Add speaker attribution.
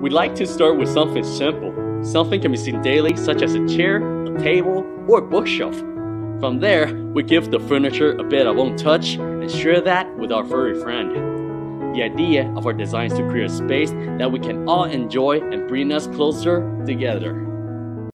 Speaker 1: We like to start with something simple. Something can be seen daily, such as a chair, a table, or a bookshelf. From there, we give the furniture a bit of own touch and share that with our furry friend. The idea of our design is to create a space that we can all enjoy and bring us closer together.